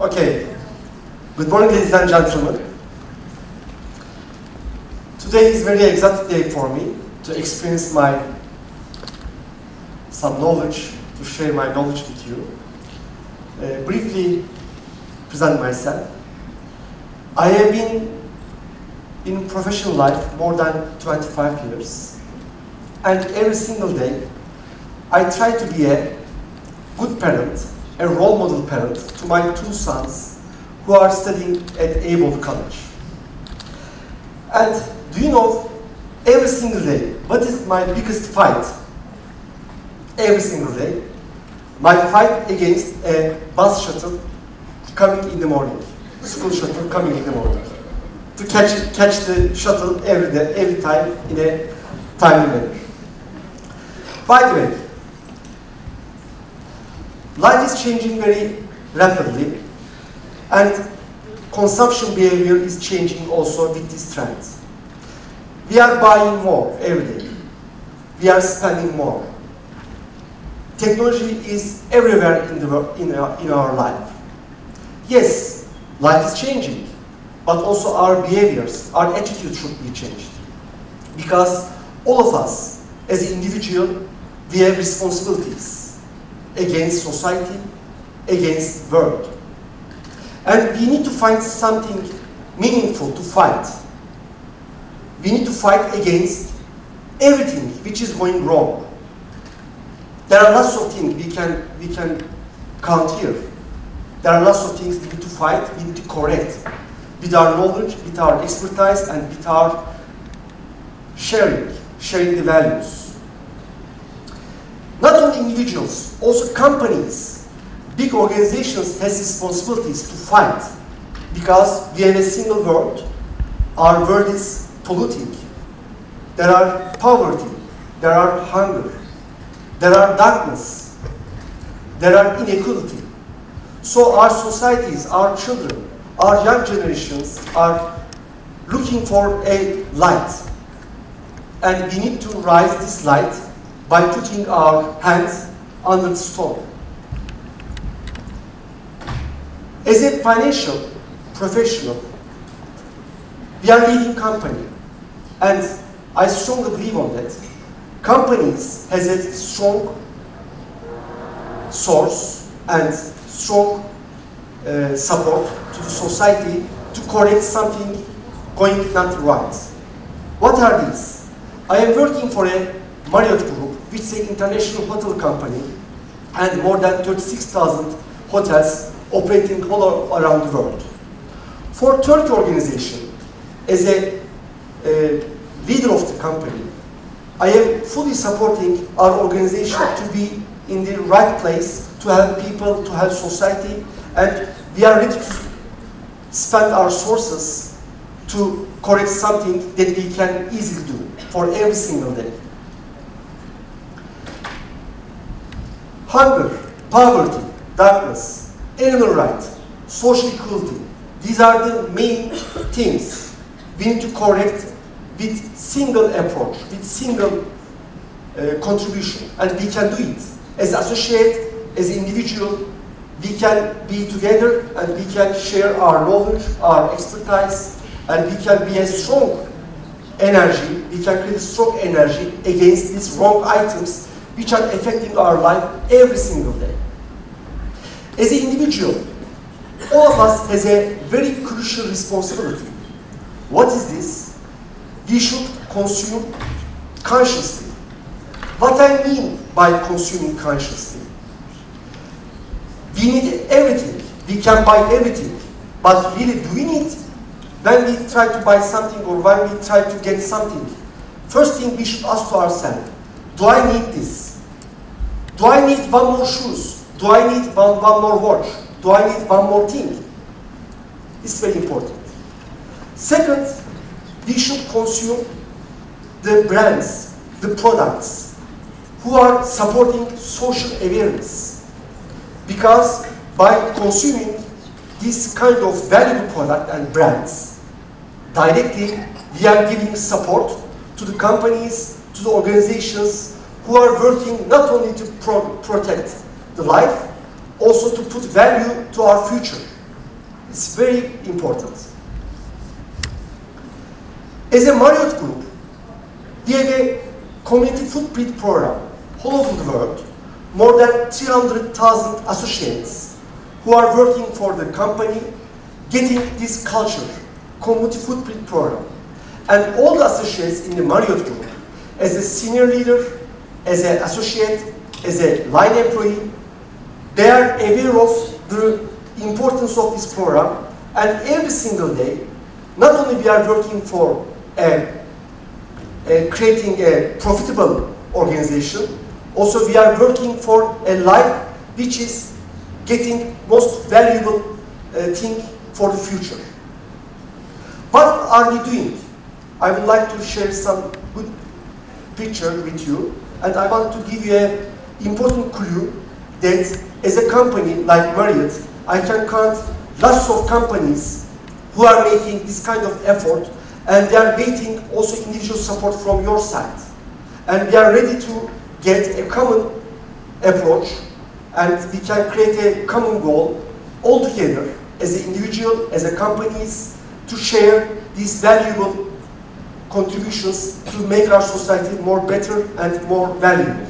Okay. Good morning, ladies and gentlemen. Today is a very exciting day for me to experience my some knowledge, to share my knowledge with you. Uh, briefly present myself. I have been in professional life more than 25 years, and every single day I try to be a good parent, a role model parent to my two sons who are studying at Able College. And do you know, every single day, what is my biggest fight? Every single day, my fight against a bus shuttle coming in the morning, school shuttle coming in the morning, to catch, catch the shuttle every day, every time in a timely manner. By the way, life is changing very rapidly, and consumption behavior is changing also with these trends. We are buying more every day. We are spending more. Technology is everywhere in, the, in, our, in our life. Yes, life is changing, but also our behaviors, our attitude should be changed. Because all of us, as individual, we have responsibilities against society, against world. And we need to find something meaningful to fight. We need to fight against everything which is going wrong. There are lots of things we can, we can count here. There are lots of things we need to fight, we need to correct with our knowledge, with our expertise, and with our sharing, sharing the values. Individuals, also companies, big organizations has responsibilities to fight because we have a single world. Our world is polluting. There are poverty, there are hunger, there are darkness, there are inequality. So our societies, our children, our young generations are looking for a light. And we need to rise this light by putting our hands under the stone. As a financial professional, we are leading company. And I strongly believe on that. Companies has a strong source and strong uh, support to the society to correct something going not right. What are these? I am working for a Marriott Group, which is an international hotel company, and more than 36,000 hotels operating all around the world. For Turkey organization, as a uh, leader of the company, I am fully supporting our organization to be in the right place to help people, to help society, and we are ready to spend our sources to correct something that we can easily do for every single day. Hunger, poverty, darkness, animal rights, social equality, these are the main things we need to correct with single approach, with single uh, contribution, and we can do it. As associate, as individual, we can be together and we can share our knowledge, our expertise, and we can be a strong energy, we can create strong energy against these wrong items which are affecting our life every single day. As an individual, all of us has a very crucial responsibility. What is this? We should consume consciously. What I mean by consuming consciously? We need everything. We can buy everything. But really, do we need, when we try to buy something or when we try to get something, first thing we should ask to ourselves, do I need this? Do I need one more shoes? Do I need one, one more watch? Do I need one more thing? It's very important. Second, we should consume the brands, the products, who are supporting social awareness. Because by consuming this kind of valuable product and brands, directly we are giving support to the companies, to the organizations who are working not only to pro protect the life, also to put value to our future. It's very important. As a Marriott group, we have a community footprint program all over the world, more than 300,000 associates who are working for the company, getting this culture, community footprint program. And all the associates in the Marriott group, as a senior leader, as an associate, as a line employee, they are aware of the importance of this program and every single day, not only we are working for a, a creating a profitable organization, also we are working for a life which is getting most valuable uh, thing for the future. What are we doing? I would like to share some picture with you and I want to give you an important clue that as a company like Marriott, I can count lots of companies who are making this kind of effort and they are waiting also individual support from your side. And we are ready to get a common approach and we can create a common goal all together as an individual, as a companies, to share these valuable contributions to make our society more better and more valuable.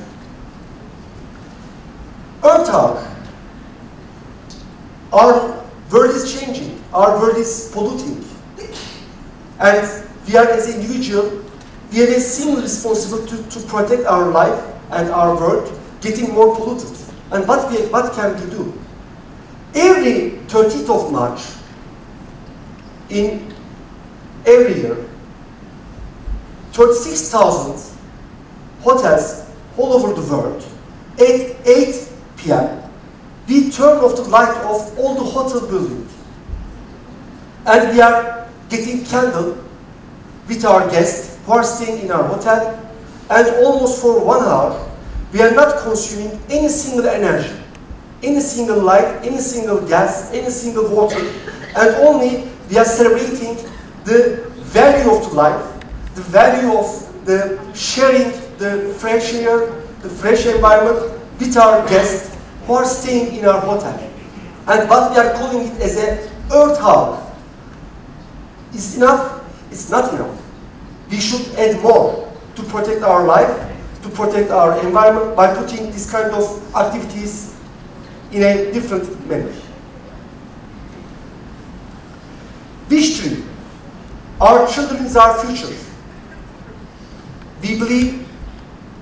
Hour. Our world is changing. Our world is polluting. And we are as individual, we have a single responsibility to, to protect our life and our world getting more polluted. And what, we, what can we do? Every 30th of March, in every year, 36,000 hotels all over the world, at 8 p.m., we turn off the light of all the hotel buildings. And we are getting candle with our guests who are staying in our hotel. And almost for one hour, we are not consuming any single energy, any single light, any single gas, any single water. And only we are celebrating the value of the life, the value of the sharing the fresh air, the fresh environment with our guests who are staying in our hotel. And what we are calling it as a earth hour is enough, it's not enough. We should add more to protect our life, to protect our environment by putting this kind of activities in a different manner. Wish tree. Our children is our future. We believe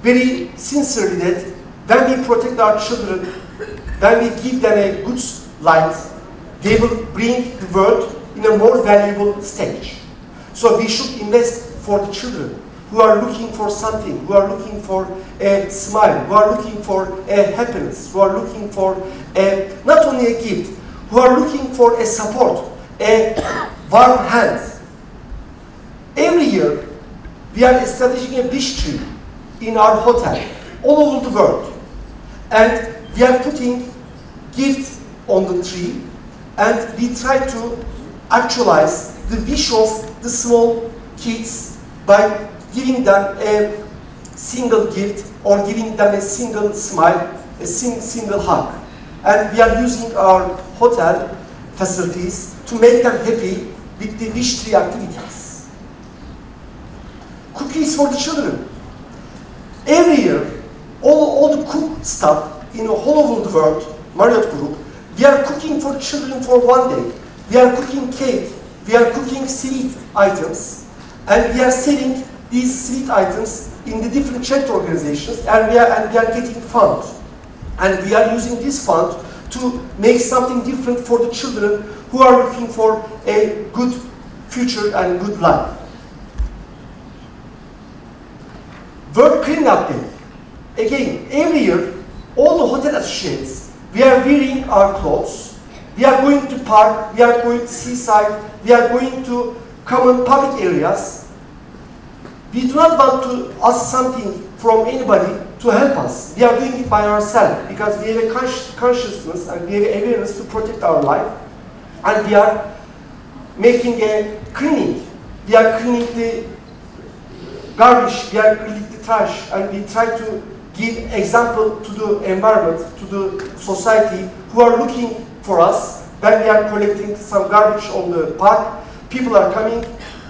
very sincerely that when we protect our children, when we give them a good life, they will bring the world in a more valuable stage. So we should invest for the children who are looking for something, who are looking for a smile, who are looking for a happiness, who are looking for a, not only a gift, who are looking for a support, a warm hand. Every year, we are establishing a wish tree in our hotel all over the world. And we are putting gifts on the tree and we try to actualize the wish of the small kids by giving them a single gift or giving them a single smile, a sing single hug. And we are using our hotel facilities to make them happy with the wish tree activities. Cookies for the children. Every year, all, all the cook stuff in all over the world, Marriott Group, we are cooking for children for one day. We are cooking cake. We are cooking sweet items. And we are selling these sweet items in the different charity organizations and we are, and we are getting funds. And we are using this fund to make something different for the children who are looking for a good future and good life. World Cleanup Day. Again, every year, all the hotel associates, we are wearing our clothes. We are going to park, we are going to seaside, we are going to common public areas. We do not want to ask something from anybody to help us. We are doing it by ourselves because we have a consciousness and we have awareness to protect our life. And we are making a cleaning. We are cleaning the garbage, we are trash, and we try to give example to the environment, to the society who are looking for us when we are collecting some garbage on the park, people are coming,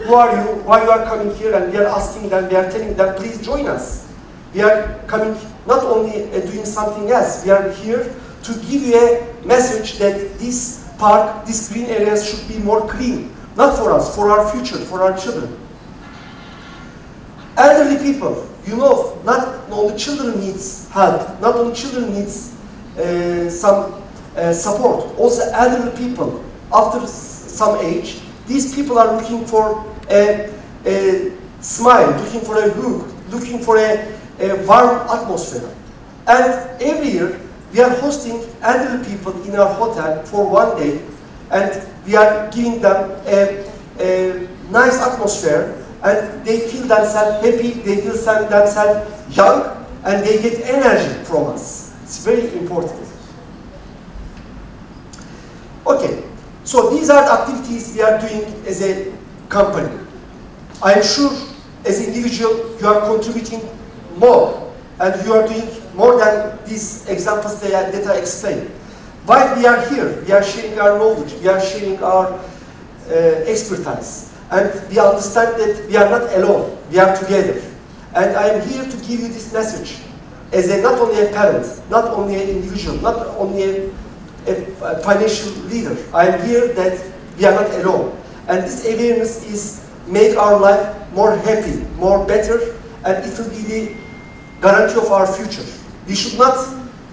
who are you, why you are coming here, and we are asking them, we are telling them, please join us. We are coming not only uh, doing something else, we are here to give you a message that this park, these green areas should be more clean. Not for us, for our future, for our children. Elderly people, you know, not only children needs help, not only children needs uh, some uh, support, also elderly people, after some age, these people are looking for a, a smile, looking for a hug, looking for a, a warm atmosphere. And every year, we are hosting elderly people in our hotel for one day, and we are giving them a, a nice atmosphere, and they feel themselves happy, they feel themselves young, and they get energy from us. It's very important. Okay, so these are the activities we are doing as a company. I am sure as an individual you are contributing more and you are doing more than these examples that, I explained. While we are here, we are sharing our knowledge, we are sharing our uh, expertise, and we understand that we are not alone, we are together. And I am here to give you this message as a, not only a parent, not only an individual, not only a, a financial leader. I am here that we are not alone. And this awareness is make our life more happy, more better, and it will be the guarantee of our future. We should not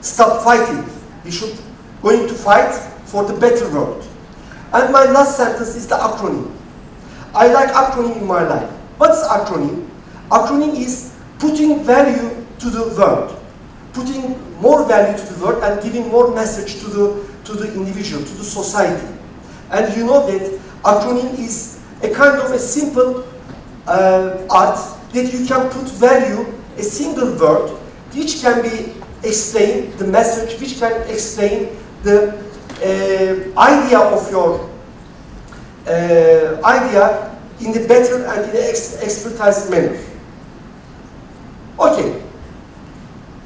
stop fighting. We should going to fight for the better world. And my last sentence is the acronym. I like acronym in my life. What's acronym? Acronym is putting value to the world, putting more value to the world and giving more message to the, to the individual, to the society. And you know that acronym is a kind of a simple uh, art that you can put value, a single word, which can be explain the message, which can explain the uh, idea of your Uh, idea in the better and in the ex expertise manner. Okay.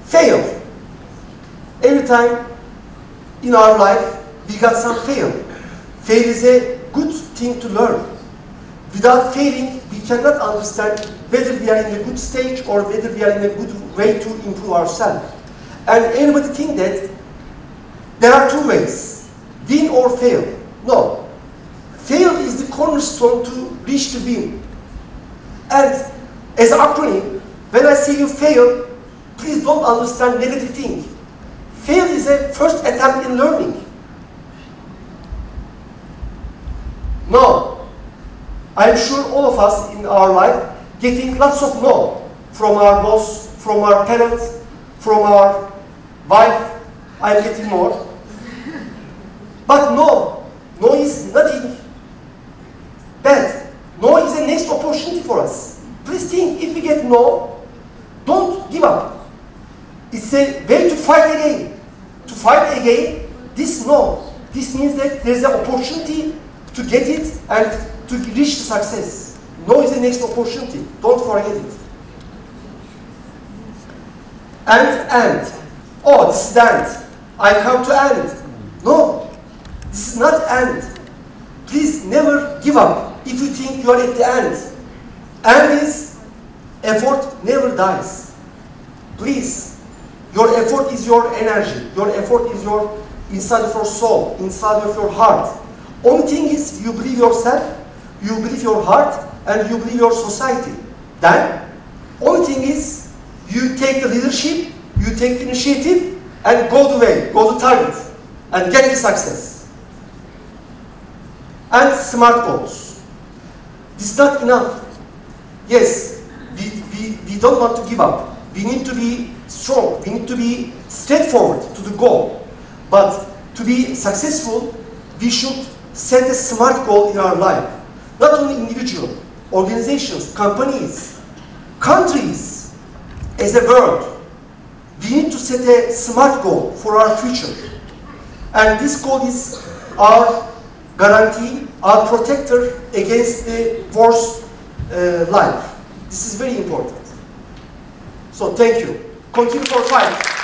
Fail. Every time in our life we got some fail. Fail is a good thing to learn. Without failing, we cannot understand whether we are in a good stage or whether we are in a good way to improve ourselves. And anybody think that there are two ways, win or fail. No. Fail is the cornerstone to reach the win. And as an acronym, when I say you fail, please don't understand negative thing. Fail is a first attempt in learning. No. I'm sure all of us in our life getting lots of no from our boss, from our parents, from our wife. I'm getting more. But no, no is nothing bad. No is a next opportunity for us. Please think, if we get no, don't give up. It's a way to fight again. To fight again, this no. This means that there's an opportunity to get it and to reach the success. No is the next opportunity. Don't forget it. And and. Oh, this is the end. I come to end. No, this is not end. Please never give up if you think you are at the end. End is effort never dies. Please, your effort is your energy. Your effort is your inside of your soul, inside of your heart. Only thing is you believe yourself, you believe your heart, and you believe your society. Then, only thing is you take the leadership, you take the initiative, and go the way, go the target, and get the success. And smart goals. İs not enough. Yes, we, we, we don't want to give up. We need to be strong. We need to be straightforward to the goal. But to be successful, we should set a smart goal in our life. Not only individual, organizations, companies, countries, as a world. We need to set a smart goal for our future. And this goal is our guarantee, our protector against the worst uh, life. This is very important. So thank you. Continue for fight.